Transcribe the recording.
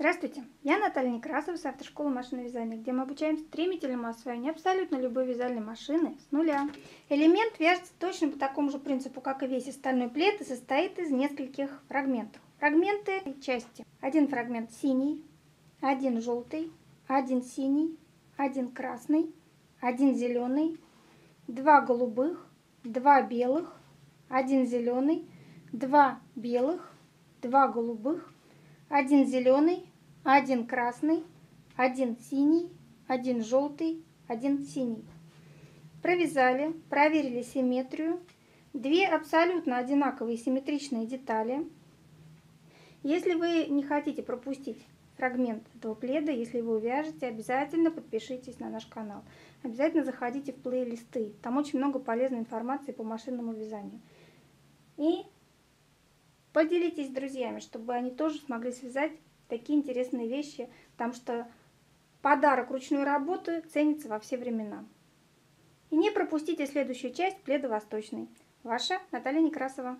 Здравствуйте, я Наталья Некрасова с автошколы машинного вязания, где мы обучаем стремительному освоению абсолютно любой вязальной машины с нуля. Элемент вяжется точно по такому же принципу, как и весь остальной плед, и состоит из нескольких фрагментов. Фрагменты части. Один фрагмент синий, один желтый, один синий, один красный, один зеленый, два голубых, два белых, один зеленый, два белых, два голубых, один зеленый, один красный, один синий, один желтый, один синий. Провязали, проверили симметрию. Две абсолютно одинаковые симметричные детали. Если вы не хотите пропустить фрагмент этого пледа, если вы вяжете, обязательно подпишитесь на наш канал. Обязательно заходите в плейлисты. Там очень много полезной информации по машинному вязанию. И поделитесь с друзьями, чтобы они тоже смогли связать такие интересные вещи, потому что подарок ручной работы ценится во все времена. И не пропустите следующую часть пледа восточный. Ваша Наталья Некрасова.